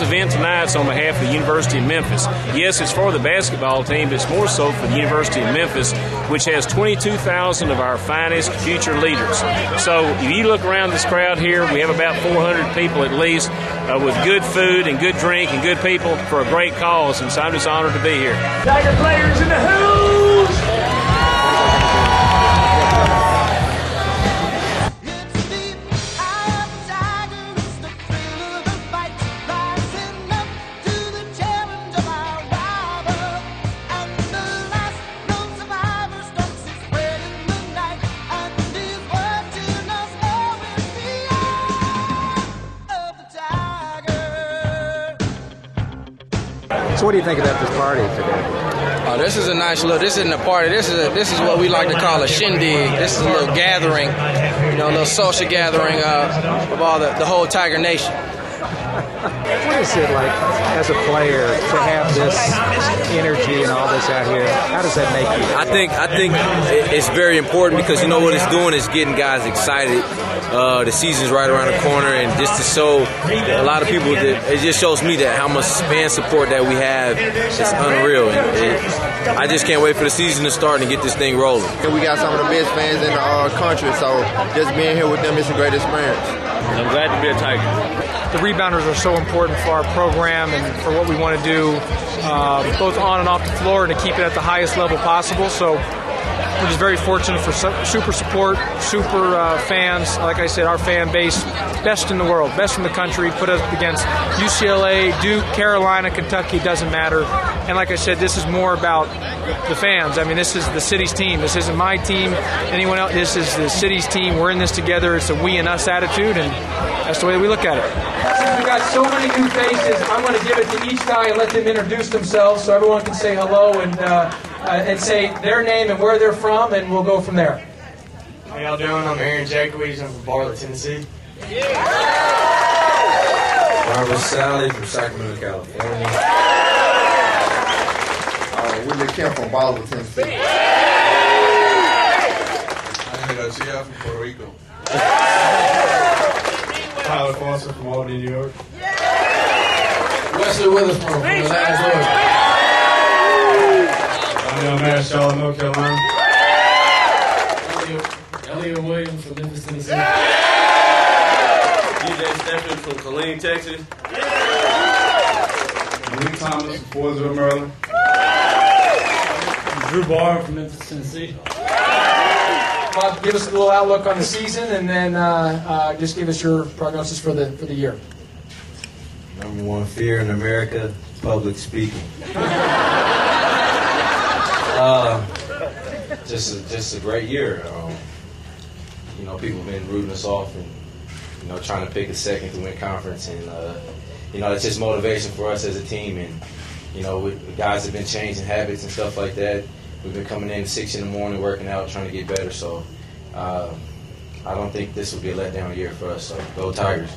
event tonight is on behalf of the University of Memphis. Yes, it's for the basketball team, but it's more so for the University of Memphis, which has 22,000 of our finest future leaders. So if you look around this crowd here, we have about 400 people at least uh, with good food and good drink and good people for a great cause, and so I'm just honored to be here. Tiger players in the So, what do you think about this party today? Oh, this is a nice little. This isn't a party. This is a, this is what we like to call a shindig. This is a little gathering, you know, a little social gathering uh, of all the, the whole Tiger Nation. What is it like as a player to have this energy and all this out here? How does that make you? I think I think it's very important because you know what it's doing is getting guys excited. Uh, the season's right around the corner, and just to show a lot of people that it just shows me that how much fan support that we have is unreal. And it, I just can't wait for the season to start and get this thing rolling. And we got some of the best fans in the uh, country, so just being here with them is a great experience. I'm glad to be a Tiger. The rebounders are so important for our program and for what we want to do, uh, both on and off the floor, and to keep it at the highest level possible. So we're just very fortunate for super support, super uh, fans. Like I said, our fan base, best in the world, best in the country. Put us against UCLA, Duke, Carolina, Kentucky, doesn't matter. And like I said, this is more about the fans. I mean, this is the city's team. This isn't my team, anyone else. This is the city's team. We're in this together. It's a we and us attitude, and that's the way we look at it. We've got so many new faces. I'm going to give it to each guy and let them introduce themselves so everyone can say hello and uh, uh, and say their name and where they're from, and we'll go from there. How y'all doing? I'm Aaron Jacobs. I'm from Bartlett, Tennessee. Roburt Sallie from Sacramento, California. Uh, Willie Kemp from Bolivar, Tennessee. Garcia from Puerto Rico. Tyler Foster from Albany, New York. Wesley Witherspoon from Atlanta, Georgia. Doneal Mack, Charlotte, North Carolina. Elliot Williams from Memphis, Tennessee. DJ Stephen from Killeen, Texas. Malik Thomas from Floresville, Maryland. Drew Barr from Memphis, Tennessee. Bob, give us a little outlook on the season, and then uh, uh, just give us your prognosis for the for the year. Number one fear in America, public speaking. uh, just a, just a great year. Um, you know, people have been rooting us off and you know trying to pick a second to win conference, and uh, you know it's just motivation for us as a team. And you know, we, guys have been changing habits and stuff like that. We've been coming in six in the morning, working out, trying to get better. So. Uh, I don't think this will be a letdown year for us. So go Tigers.